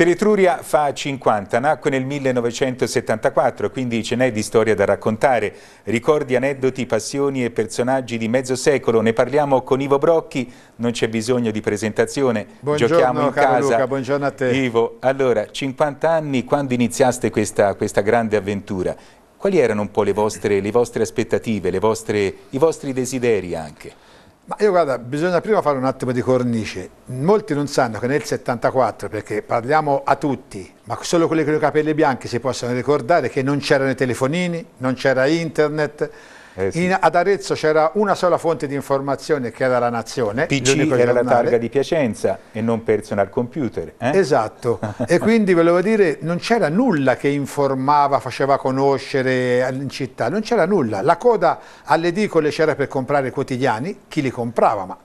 Teletruria fa 50, nacque nel 1974, quindi ce n'è di storia da raccontare. Ricordi, aneddoti, passioni e personaggi di mezzo secolo. Ne parliamo con Ivo Brocchi, non c'è bisogno di presentazione. Buongiorno, Giochiamo in casa. Luca, buongiorno a te. Ivo, allora, 50 anni, quando iniziaste questa, questa grande avventura, quali erano un po' le vostre, le vostre aspettative, le vostre, i vostri desideri anche? Ma io guarda, bisogna prima fare un attimo di cornice. Molti non sanno che nel 74, perché parliamo a tutti, ma solo quelli con i capelli bianchi si possono ricordare che non c'erano i telefonini, non c'era internet, eh sì. In, ad Arezzo c'era una sola fonte di informazione che era la Nazione. PC era giornale. la targa di Piacenza e non personal computer. Eh? Esatto, e quindi volevo dire non c'era nulla che informava, faceva conoscere in città, non c'era nulla. La coda alle edicole c'era per comprare i quotidiani, chi li comprava, ma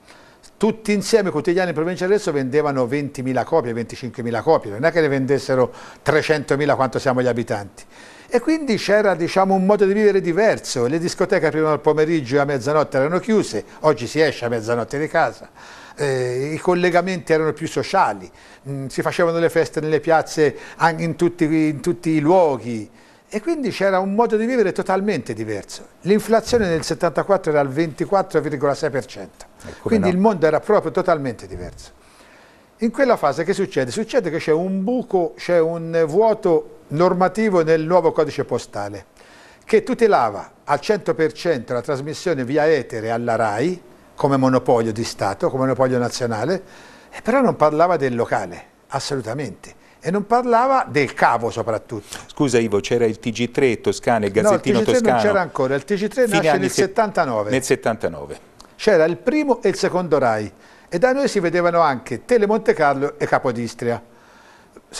tutti insieme i quotidiani in provincia di Arezzo vendevano 20.000 copie, 25.000 copie, non è che ne vendessero 300.000 quanto siamo gli abitanti. E quindi c'era diciamo, un modo di vivere diverso, le discoteche prima del pomeriggio e a mezzanotte erano chiuse, oggi si esce a mezzanotte di casa, eh, i collegamenti erano più sociali, mm, si facevano le feste nelle piazze in tutti, in tutti i luoghi e quindi c'era un modo di vivere totalmente diverso. L'inflazione nel 74 era al 24,6%, quindi no. il mondo era proprio totalmente diverso. In quella fase che succede? Succede che c'è un buco, c'è un vuoto normativo nel nuovo codice postale che tutelava al 100% la trasmissione via etere alla RAI come monopolio di Stato, come monopolio nazionale, però non parlava del locale, assolutamente. E non parlava del cavo soprattutto. Scusa Ivo, c'era il TG3 Toscano, il Gazzettino Toscano? No, il TG3 Toscano. non c'era ancora, il TG3 nasce nel 79. Nel 79. C'era il primo e il secondo RAI e da noi si vedevano anche Tele Monte Carlo e Capodistria.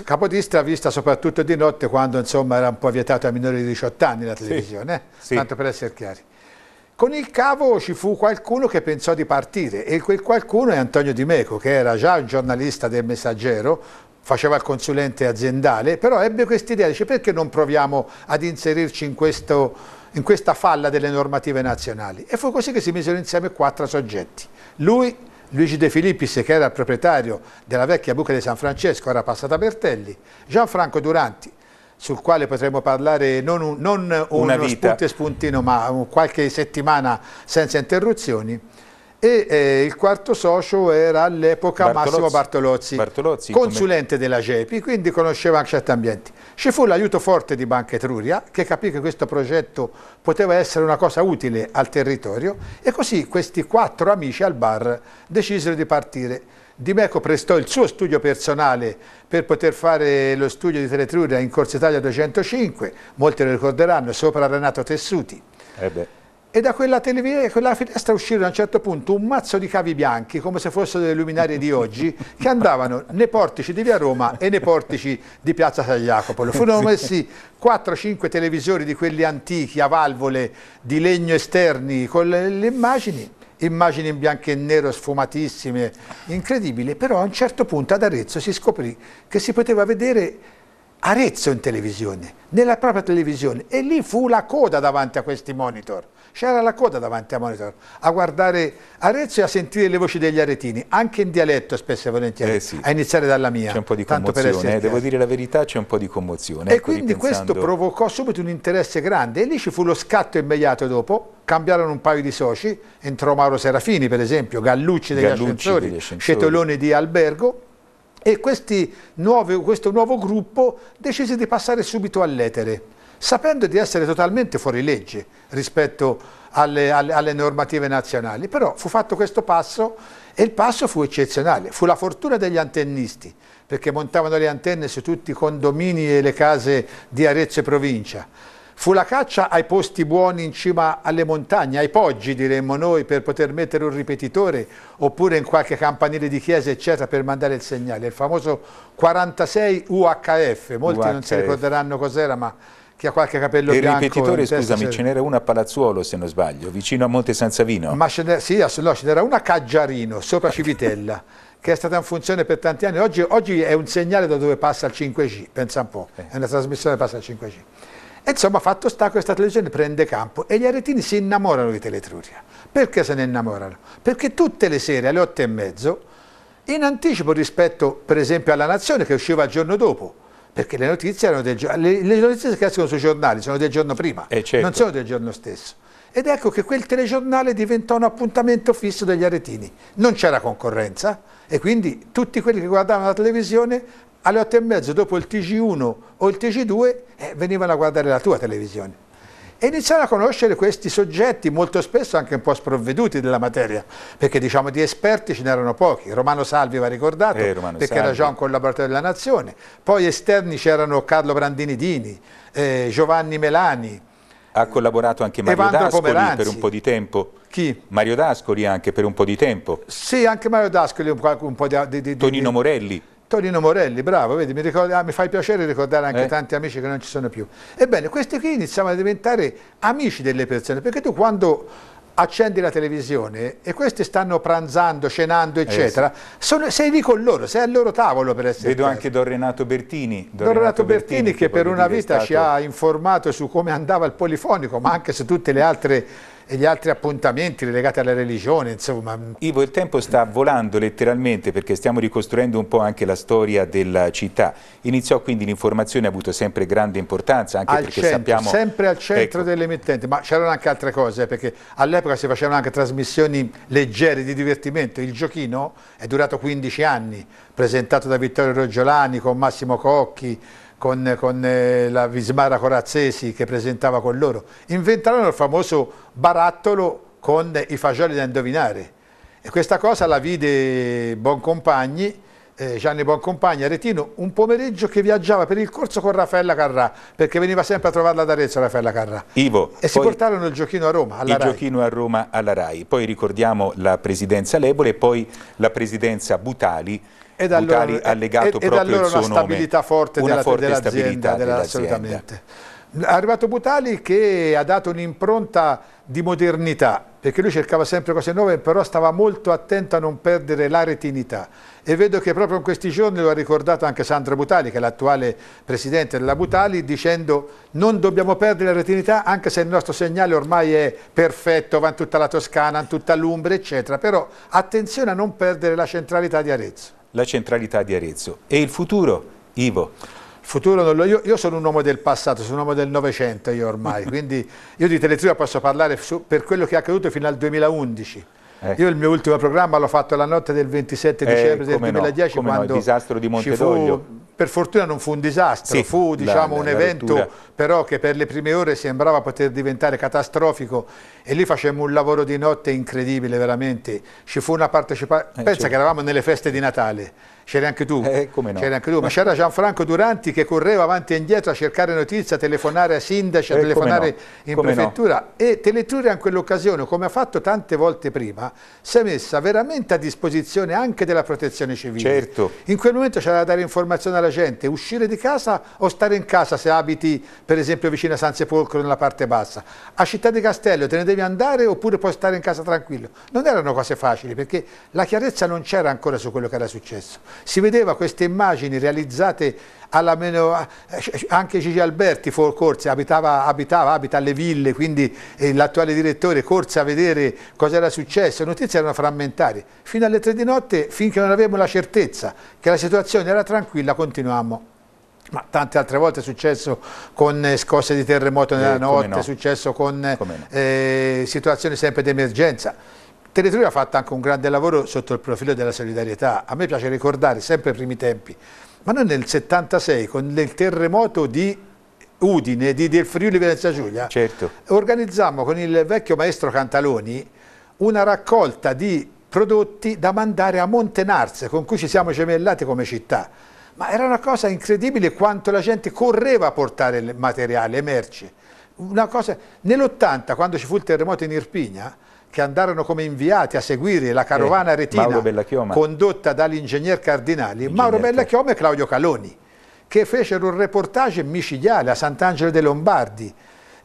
Capodistria vista soprattutto di notte quando insomma, era un po' vietato ai minori di 18 anni la televisione, sì, eh? sì. tanto per essere chiari. Con il cavo ci fu qualcuno che pensò di partire e quel qualcuno è Antonio Di Meco che era già un giornalista del Messaggero, faceva il consulente aziendale, però ebbe questa idea, dice perché non proviamo ad inserirci in, questo, in questa falla delle normative nazionali? E fu così che si misero insieme quattro soggetti. Lui, Luigi De Filippis che era il proprietario della vecchia buca di San Francesco, ora passata Bertelli, Gianfranco Duranti, sul quale potremmo parlare non, un, non uno spunto e spuntino ma qualche settimana senza interruzioni, e eh, il quarto socio era all'epoca Massimo Bartolozzi, Bartolozzi consulente come... della GEPI, quindi conosceva anche certi ambienti. Ci fu l'aiuto forte di Banca Etruria che capì che questo progetto poteva essere una cosa utile al territorio e così questi quattro amici al bar decisero di partire. Di Meco prestò il suo studio personale per poter fare lo studio di Teletruria in Corsa Italia 205, molti lo ricorderanno, sopra Renato Tessuti. Eh e da quella, quella finestra uscirono a un certo punto un mazzo di cavi bianchi, come se fossero delle luminarie di oggi, che andavano nei portici di Via Roma e nei portici di Piazza San Jacopo. Furono messi 4-5 televisori di quelli antichi a valvole di legno esterni con le, le immagini immagini in bianco e nero sfumatissime, incredibili, però a un certo punto ad Arezzo si scoprì che si poteva vedere Arezzo in televisione, nella propria televisione. E lì fu la coda davanti a questi monitor c'era la coda davanti a monitor a guardare Arezzo e a sentire le voci degli aretini, anche in dialetto spesso e volentieri, eh sì. a iniziare dalla mia. C'è un po' di commozione, eh, devo dire la verità, c'è un po' di commozione. E ecco, quindi ripensando... questo provocò subito un interesse grande e lì ci fu lo scatto immediato dopo, cambiarono un paio di soci, entrò Mauro Serafini per esempio, Gallucci degli, Gallucci ascensori, degli ascensori, Cetoloni di Albergo, e nuovi, questo nuovo gruppo decise di passare subito all'etere sapendo di essere totalmente fuori legge rispetto alle, alle, alle, normative nazionali. Però fu fatto questo passo e il passo fu eccezionale, fu la fortuna degli antennisti, perché montavano le antenne su tutti i condomini e le case di Arezzo e provincia. Fu la caccia ai posti buoni in cima alle montagne, ai poggi diremmo noi, per poter mettere un ripetitore oppure in qualche campanile di chiesa eccetera per mandare il segnale, il famoso 46 UHF, molti UHF. non si ricorderanno cos'era ma chi ha qualche capello il bianco. Il ripetitore, scusami, ce n'era una a Palazzuolo se non sbaglio, vicino a Monte San Savino. Ma ce n'era, sì, no, ce n'era una a Caggiarino, sopra Civitella, che è stata in funzione per tanti anni. Oggi, oggi, è un segnale da dove passa il 5G, pensa un po', è una trasmissione che passa al 5G. E insomma, fatto sta, questa televisione prende campo e gli aretini si innamorano di Teletruria. Perché se ne innamorano? Perché tutte le sere alle otto e mezzo in anticipo rispetto per esempio alla Nazione che usciva il giorno dopo perché le notizie, erano del, le, le notizie che escono sui giornali sono del giorno prima, eh certo. non sono del giorno stesso. Ed ecco che quel telegiornale diventò un appuntamento fisso degli aretini. Non c'era concorrenza e quindi tutti quelli che guardavano la televisione alle otto e mezzo dopo il TG1 o il TG2 eh, venivano a guardare la tua televisione e iniziare a conoscere questi soggetti molto spesso anche un po' sprovveduti della materia perché diciamo di esperti ce n'erano pochi Romano Salvi va ricordato eh, perché Salvi. era già un collaboratore della Nazione poi esterni c'erano Carlo Brandini Dini eh, Giovanni Melani ha collaborato anche Mario Evandro Dascoli Pomeranzi. per un po' di tempo chi? Mario Dascoli anche per un po' di tempo sì anche Mario Dascoli un po', un po di, di, di, Tonino Morelli Tonino Morelli, bravo, vedi, mi, ricordi, ah, mi fai piacere ricordare anche eh. tanti amici che non ci sono più. Ebbene, questi qui iniziamo a diventare amici delle persone, perché tu quando accendi la televisione e questi stanno pranzando, cenando, eccetera, eh sì. sono, sei lì con loro, sei al loro tavolo per essere Vedo anche Don Renato Bertini. Don, Don Renato, Bertini, Bertini che, che per una vita stato... ci ha informato su come andava il polifonico, ma anche su tutte le altre e gli altri appuntamenti legati alla religione, insomma. Ivo, il tempo sta volando letteralmente perché stiamo ricostruendo un po' anche la storia della città. Iniziò quindi l'informazione, ha avuto sempre grande importanza, anche al perché centro, sappiamo... Sempre al centro ecco. dell'emittente, ma c'erano anche altre cose, perché all'epoca si facevano anche trasmissioni leggere di divertimento. Il giochino è durato 15 anni, presentato da Vittorio Roggiolani con Massimo Cocchi, con, con eh, la Vismara Corazzesi che presentava con loro, inventarono il famoso barattolo con i fagioli da indovinare. E questa cosa la vide Boncompagni, eh, Gianni Boncompagni a Retino, un pomeriggio che viaggiava per il corso con Raffaella Carrà, perché veniva sempre a trovarla ad Arezzo Raffaella Carrà. Ivo, e si portarono il giochino a Roma, alla il RAI. giochino a Roma alla RAI. Poi ricordiamo la presidenza Lebole e poi la presidenza Butali, ed allora, Butali ha legato e, proprio ed allora il suo una stabilità nome, forte una della, forte dell'azienda, stabilità della, assolutamente. È arrivato Butali che ha dato un'impronta di modernità, perché lui cercava sempre cose nuove, però stava molto attento a non perdere la retinità. E vedo che proprio in questi giorni lo ha ricordato anche Sandro Butali, che è l'attuale presidente della Butali, dicendo non dobbiamo perdere la retinità, anche se il nostro segnale ormai è perfetto, va in tutta la Toscana, in tutta l'Umbria, eccetera. Però attenzione a non perdere la centralità di Arezzo la centralità di Arezzo. E il futuro, Ivo? Futuro non lo, io, io, sono un uomo del passato, sono un uomo del Novecento io ormai, quindi io di Teletriva posso parlare su, per quello che è accaduto fino al 2011. Ecco. Io il mio ultimo programma l'ho fatto la notte del 27 eh, dicembre del 2010 no, quando no, il disastro di Montedoglio. per fortuna non fu un disastro, sì, fu diciamo, la, un la evento rottura. però che per le prime ore sembrava poter diventare catastrofico e lì facemmo un lavoro di notte incredibile veramente. Ci fu una partecipazione, eh, pensa certo. che eravamo nelle feste di Natale c'eri anche tu, eh, no. anche tu. ma c'era Gianfranco Duranti che correva avanti e indietro a cercare notizie, a telefonare a sindaci, a eh, telefonare no. in come prefettura no. e Teletruria in quell'occasione, come ha fatto tante volte prima, si è messa veramente a disposizione anche della protezione civile. Certo. In quel momento c'era da dare informazione alla gente, uscire di casa o stare in casa se abiti per esempio vicino a San Sepolcro nella parte bassa. A Città di Castello te ne devi andare oppure puoi stare in casa tranquillo. Non erano cose facili perché la chiarezza non c'era ancora su quello che era successo si vedeva queste immagini realizzate alla meno, anche Gigi Alberti forse abitava, abitava, abita alle ville, quindi eh, l'attuale direttore corse a vedere cosa era successo, le notizie erano frammentarie. Fino alle tre di notte, finché non avevamo la certezza che la situazione era tranquilla, continuammo. Ma tante altre volte è successo con eh, scosse di terremoto nella eh, notte, no. è successo con no. eh, situazioni sempre di emergenza. Teletruria ha fatto anche un grande lavoro sotto il profilo della solidarietà. A me piace ricordare sempre i primi tempi, ma noi nel 76 con il terremoto di Udine, di, del Friuli Venezia Giulia, certo. organizzammo con il vecchio maestro Cantaloni una raccolta di prodotti da mandare a Montenarze, con cui ci siamo gemellati come città. Ma era una cosa incredibile quanto la gente correva a portare il materiale, merci. Nell'80, quando ci fu il terremoto in Irpigna, che andarono come inviati a seguire la carovana eh, retina condotta dall'ingegner Cardinali, Ingegner Mauro Bellachioma e Claudio Caloni, che fecero un reportage micidiale a Sant'Angelo dei Lombardi.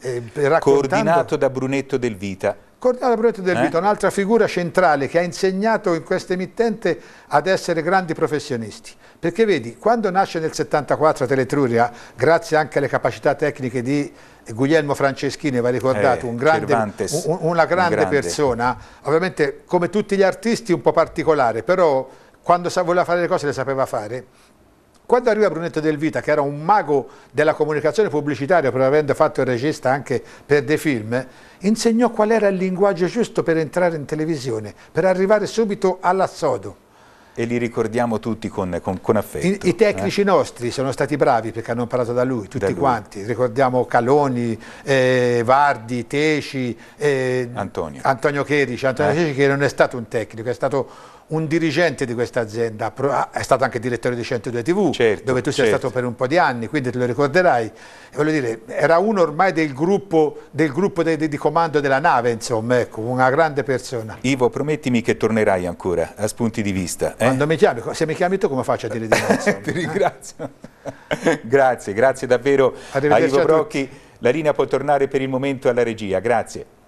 Eh, coordinato da Brunetto del Vita. Coordinato da Brunetto del eh? Vita, un'altra figura centrale che ha insegnato in questa emittente ad essere grandi professionisti. Perché vedi, quando nasce nel 74 Teletruria, grazie anche alle capacità tecniche di Guglielmo Franceschini, va ricordato, eh, un grande, un, una grande, un grande, persona, ovviamente come tutti gli artisti un po' particolare, però quando voleva fare le cose le sapeva fare. Quando arriva Brunetto Del Vita, che era un mago della comunicazione pubblicitaria, per avendo fatto il regista anche per dei film, insegnò qual era il linguaggio giusto per entrare in televisione, per arrivare subito all'assodo e li ricordiamo tutti con, con, con affetto. I, I, tecnici eh? nostri sono stati bravi perché hanno imparato da lui, tutti da lui. quanti. Ricordiamo Caloni, eh, Vardi, Teci, eh, Antonio. Antonio Cherici. Antonio eh. Cherici che non è stato un tecnico, è stato un dirigente di questa azienda, ah, è stato anche direttore di 102 TV, certo, dove tu sei certo. stato per un po' di anni, quindi te lo ricorderai. voglio dire, era uno ormai del gruppo, del gruppo de, de, di comando della nave, insomma, ecco, una grande persona. Ivo, promettimi che tornerai ancora a spunti di vista. Eh? Quando mi chiami, se mi chiami tu come faccio a dire di no? Ti ringrazio. grazie, grazie davvero a Ivo Brocchi. La linea può tornare per il momento alla regia, grazie.